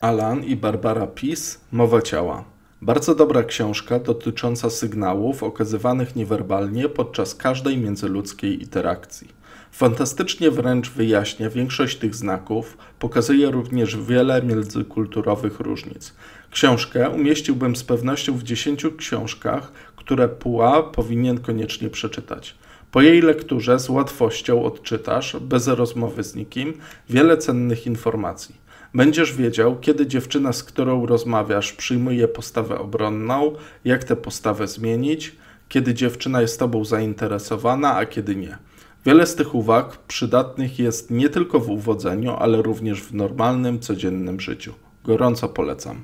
Alan i Barbara Pease Mowa ciała. Bardzo dobra książka dotycząca sygnałów okazywanych niewerbalnie podczas każdej międzyludzkiej interakcji. Fantastycznie wręcz wyjaśnia większość tych znaków, pokazuje również wiele międzykulturowych różnic. Książkę umieściłbym z pewnością w dziesięciu książkach, które Puła powinien koniecznie przeczytać. Po jej lekturze z łatwością odczytasz, bez rozmowy z nikim, wiele cennych informacji. Będziesz wiedział, kiedy dziewczyna, z którą rozmawiasz, przyjmuje postawę obronną, jak tę postawę zmienić, kiedy dziewczyna jest tobą zainteresowana, a kiedy nie. Wiele z tych uwag przydatnych jest nie tylko w uwodzeniu, ale również w normalnym, codziennym życiu. Gorąco polecam.